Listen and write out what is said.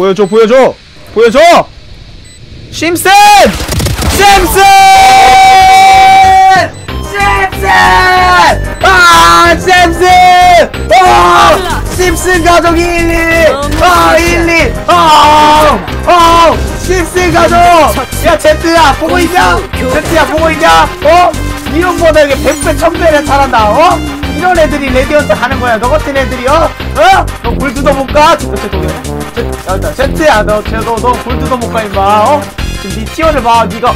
보여줘 보여줘! 보여줘! 심슨 심슨 심슨 아 심슨 아 심슨 가족 1 2아1 2 아, 아 심슨 가족! 야 제트야 보고 있냐? 제트야 보고 있냐? 어? 이런 거다 이게 100배 1000배는 잘한다 어? 이런 애들이 레디언트 가는 거야. 너 같은 애들이 어? 어? 너 골드도 못가? 제트 동해 제트 야, 제트야. 너, 너, 너 골드도 못 가 임마. 어? 지금 니 티어를 봐 니가